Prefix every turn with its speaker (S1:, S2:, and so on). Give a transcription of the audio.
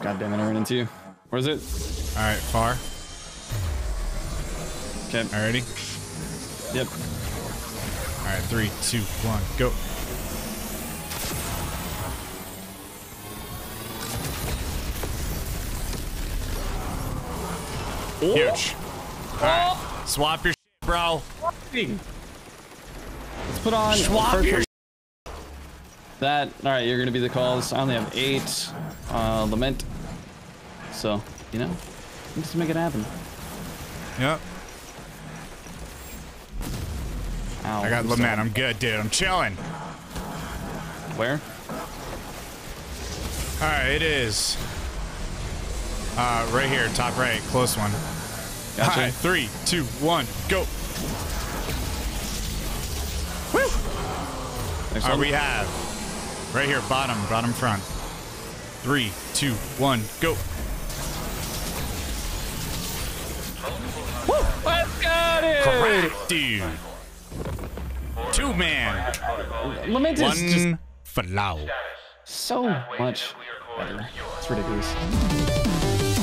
S1: God damn it, I ran into you. Where is it?
S2: All right, far.
S1: Okay.
S2: Alrighty.
S1: Yep.
S2: All right, three, two, one, go. Huge. All right, swap your shit, bro.
S1: Let's put on
S2: Swap your
S1: one. That. All right, you're gonna be the calls. I only have eight. Uh, lament. So you know, just make it happen.
S2: Yep.
S1: Ow,
S2: I got
S1: I'm
S2: lament.
S1: sorry.
S2: I'm good, dude. I'm chilling.
S1: Where?
S2: All right, it is. Uh, right here, top right, close one.
S1: Gotcha.
S2: All right, three, two, one, go. Woo!
S1: Next
S2: All right,
S1: one.
S2: we have right here, bottom, bottom front. Three, two, one, go.
S1: Let's got it.
S2: Correct, dude. Two man,
S1: Lament is just
S2: one for low.
S1: so much better. It's ridiculous.